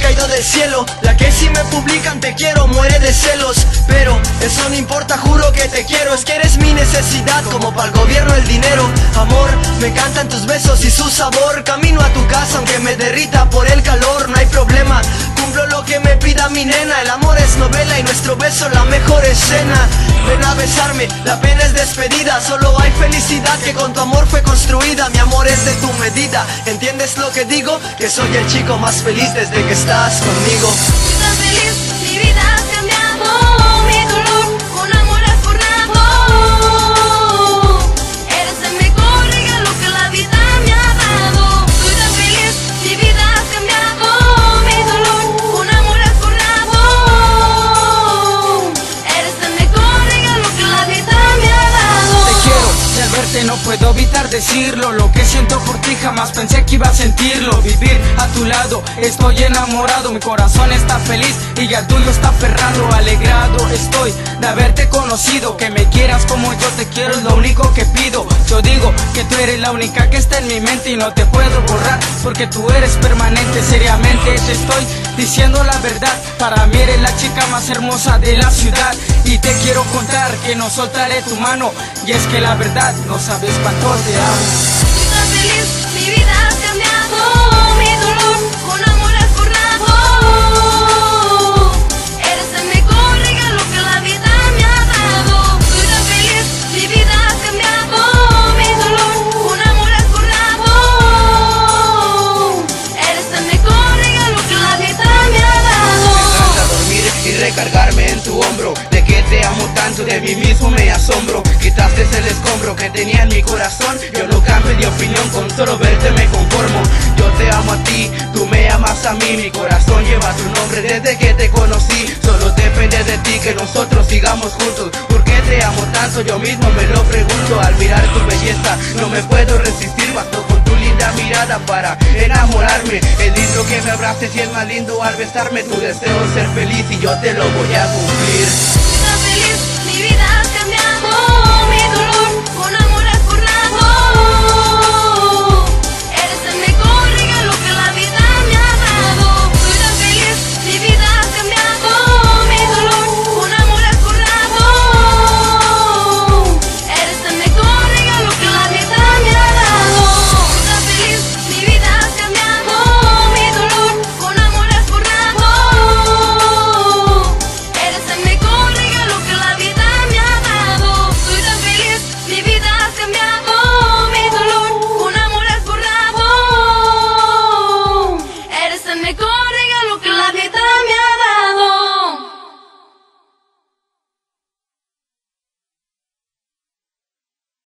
caído del cielo La que si me publican te quiero muere de celos. Pero eso no importa, juro que te quiero. Es que eres mi necesidad como para el gobierno el dinero. Amor, me encantan tus besos y su sabor. Camino a tu casa aunque me derrita por el calor No hay problema, cumplo lo que me pida mi nena El amor novela y nuestro beso la mejor escena. Ven a besarme, la pena es despedida. Solo hay felicidad que con tu amor fue construida. Mi amor es de tu medida, ¿entiendes lo que digo? Que soy el chico más feliz desde que estás conmigo no puedo evitar decirlo. Lo que siento por ti jamás pensé que iba a sentirlo. Vivir a tu lado, estoy enamorado. Mi corazón está feliz y ya tuyo está aferrado Alegrado estoy de haberte conocido. Que me quieras como yo te quiero es lo único que pido. Yo digo que tú eres la única que está en mi mente Y no te puedo borrar porque tú eres permanente Seriamente te estoy diciendo la verdad. Para mí eres la chica más hermosa de la ciudad te quiero contar que no soltaré tu mano Y es que la verdad no sabes cuánto te amo. Soy tan feliz, mi vida has cambiado Mi dolor con amor has borrado Eres el mejor regalo que la vida me ha dado. Soy tan feliz, mi vida has cambiado Mi dolor con amor has borrado Eres el mejor regalo que la vida me ha dado. Encanta dormir y recargarme en tu hombro te amo tanto, de mí mismo me asombro. Quitaste el escombro que tenía en mi corazón. Yo no cambio de opinión, con solo verte me conformo. Yo te amo a ti, tú me amas a mí. Mi corazón lleva tu nombre desde que te conocí. Solo depende de ti que nosotros sigamos juntos. ¿Por qué te amo tanto? Yo mismo me lo pregunto. Al mirar tu belleza no me puedo resistir. Bastó con tu linda mirada para enamorarme. Es lindo que me abraces y es más lindo al besarme. Tu deseo es ser feliz y yo te lo voy a cumplir